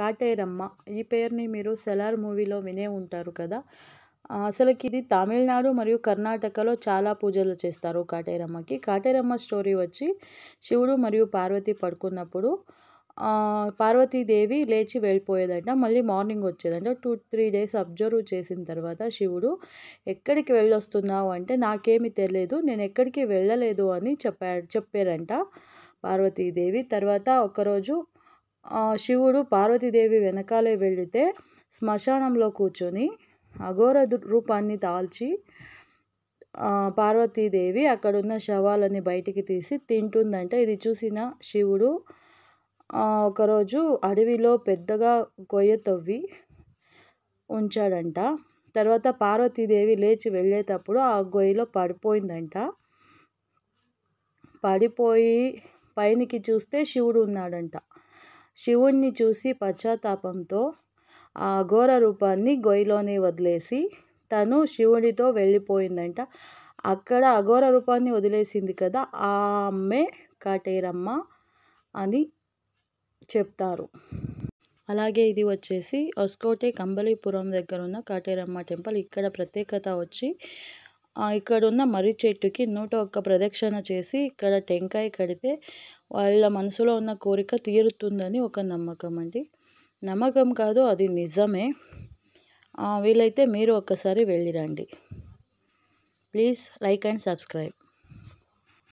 కాటేరమ్మ. ఈ పేరుని మీరు సెలార్ మూవీలో వినే ఉంటారు కదా. అసలుకి ఇది తమిళనాడు మరియు కర్ణాటకలో చాలా పూజలు చేస్తారు కాటేరమ్మకి. కాటేరమ్మ స్టోరీ వచ్చి శివుడు మరియు పార్వతి పడుకున్నప్పుడు పార్వతీదేవి లేచి వెళ్ళిపోయేదంట. మళ్ళీ మార్నింగ్ వచ్చేదంట. టూ త్రీ డేస్ అబ్జర్వ్ చేసిన తర్వాత శివుడు ఎక్కడికి వెళ్ళొస్తున్నావు? అంటే నాకేమీ తెలియదు. నేను ఎక్కడికి వెళ్ళలేదు అని చెప్పా చెప్పారంట పార్వతీదేవి. తర్వాత ఒకరోజు శివుడు పార్వతీదేవి వెనకాలే వెళితే శ్మశానంలో కూర్చొని అఘోర రూపాన్ని దాల్చి పార్వతీదేవి అక్కడున్న శవాలని బయటికి తీసి తింటుందంట. ఇది చూసిన శివుడు ఒకరోజు అడవిలో పెద్దగా గొయ్య తవ్వి ఉంచాడంట. తర్వాత పార్వతీదేవి లేచి వెళ్ళేటప్పుడు ఆ గొయ్యిలో పడిపోయిందంట. పడిపోయి పైనికి చూస్తే శివుడు ఉన్నాడంట. శివుణ్ణి చూసి పశ్చాత్తాపంతో ఆ అఘోర రూపాన్ని గొయ్యిలోనే వదిలేసి తను శివుడితో వెళ్ళిపోయిందంట. అక్కడ అఘోర రూపాన్ని వదిలేసింది కదా ఆ అమ్మే కాటేరమ్మ అని చెప్తారు. అలాగే ఇది వచ్చేసి ఒస్కోటే కంబళీపురం దగ్గర ఉన్న కాటేరమ్మ టెంపుల్. ఇక్కడ ప్రత్యేకత వచ్చి ఇక్కడున్న మర్రి చెట్టుకి నూట ఒక్క ప్రదక్షిణ చేసి ఇక్కడ టెంకాయ కడితే వాళ్ళ మనసులో ఉన్న కోరిక తీరుతుందని ఒక నమ్మకం అండి. నమ్మకం కాదు అది నిజమే. వీలైతే మీరు ఒక్కసారి వెళ్ళిరండి ప్లీజ్ లైక్ అండ్ సబ్స్క్రైబ్.